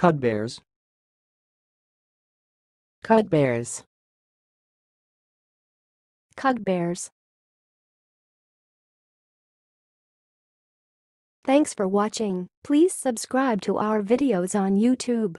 Cudbears. Cudbears. Cugbears. Thanks for watching. Please subscribe to our videos on YouTube.